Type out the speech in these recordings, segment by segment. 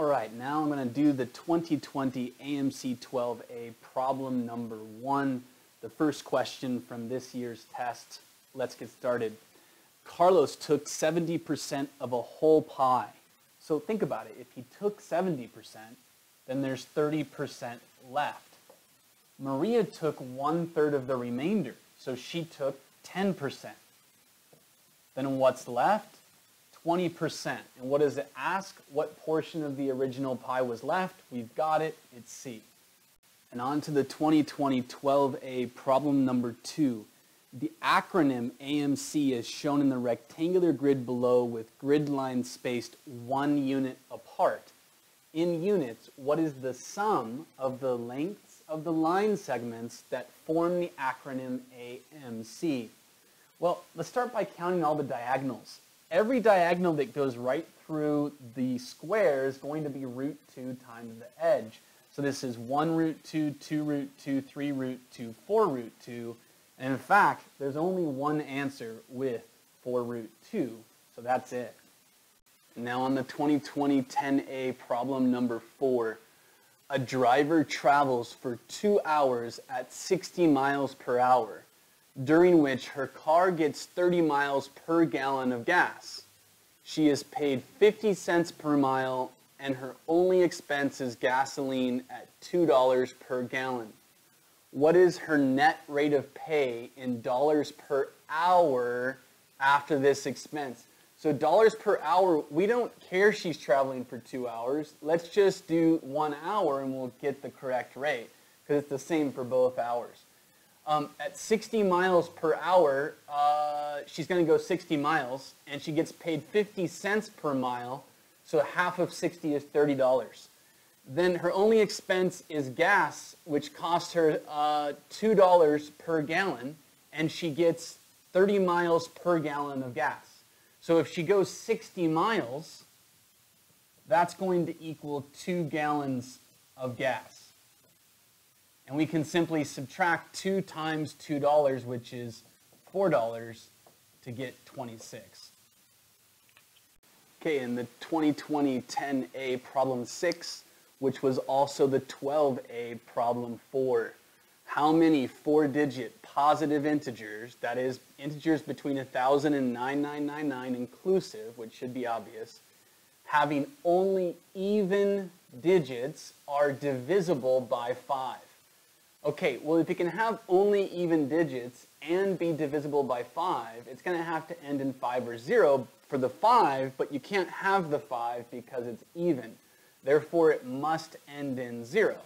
All right, now I'm going to do the 2020 AMC 12A problem number one, the first question from this year's test. Let's get started. Carlos took 70% of a whole pie. So think about it. If he took 70%, then there's 30% left. Maria took one third of the remainder, so she took 10%. Then what's left? 20%. And what does it ask? What portion of the original pie was left? We've got it. It's C. And on to the 2020 12A problem number two. The acronym AMC is shown in the rectangular grid below with grid lines spaced one unit apart. In units, what is the sum of the lengths of the line segments that form the acronym AMC? Well, let's start by counting all the diagonals every diagonal that goes right through the square is going to be root 2 times the edge. So this is 1 root 2, 2 root 2, 3 root 2, 4 root 2. And in fact, there's only one answer with 4 root 2. So that's it. Now on the 2020 10A problem number 4. A driver travels for two hours at 60 miles per hour during which her car gets 30 miles per gallon of gas. She is paid 50 cents per mile and her only expense is gasoline at $2 per gallon. What is her net rate of pay in dollars per hour after this expense? So dollars per hour, we don't care she's traveling for two hours. Let's just do one hour and we'll get the correct rate because it's the same for both hours. Um, at 60 miles per hour, uh, she's going to go 60 miles, and she gets paid 50 cents per mile, so half of 60 is $30. Then her only expense is gas, which costs her uh, $2 per gallon, and she gets 30 miles per gallon of gas. So if she goes 60 miles, that's going to equal two gallons of gas. And we can simply subtract 2 times $2, which is $4, to get 26. Okay, in the 2020 10A problem 6, which was also the 12A problem 4, how many four-digit positive integers, that is integers between 1,000 and 9999 inclusive, which should be obvious, having only even digits are divisible by 5? Okay, well if you can have only even digits and be divisible by 5, it's going to have to end in 5 or 0 for the 5, but you can't have the 5 because it's even. Therefore, it must end in 0.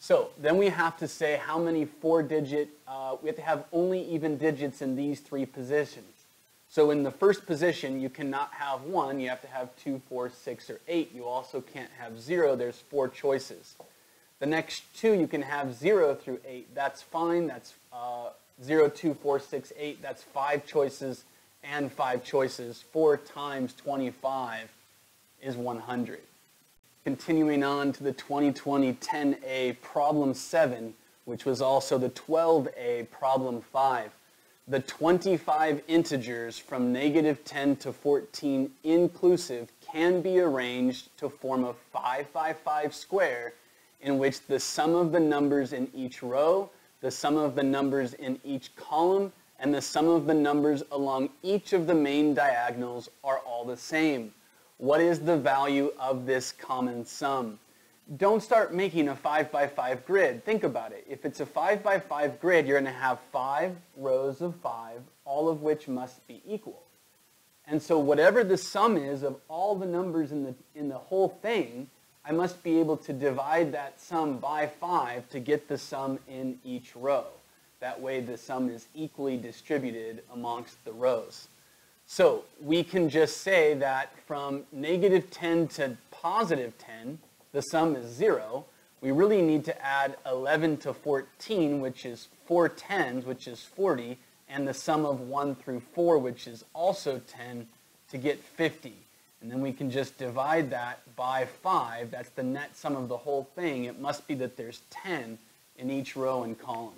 So then we have to say how many four-digit, uh, we have to have only even digits in these three positions. So in the first position, you cannot have 1, you have to have 2, 4, 6, or 8. You also can't have 0, there's four choices. The next two you can have 0 through 8. That's fine. That's uh, 0, 2, 4, 6, 8. That's five choices and five choices. 4 times 25 is 100. Continuing on to the 2020 10A problem 7, which was also the 12A problem 5. The 25 integers from negative 10 to 14 inclusive can be arranged to form a 555 square in which the sum of the numbers in each row, the sum of the numbers in each column, and the sum of the numbers along each of the main diagonals are all the same. What is the value of this common sum? Don't start making a 5 by 5 grid. Think about it. If it's a 5 by 5 grid, you're going to have five rows of 5, all of which must be equal. And so whatever the sum is of all the numbers in the, in the whole thing, I must be able to divide that sum by 5 to get the sum in each row. That way the sum is equally distributed amongst the rows. So we can just say that from negative 10 to positive 10, the sum is 0. We really need to add 11 to 14, which is 4 tens, which is 40, and the sum of 1 through 4, which is also 10, to get 50. And then we can just divide that by 5. That's the net sum of the whole thing. It must be that there's 10 in each row and column.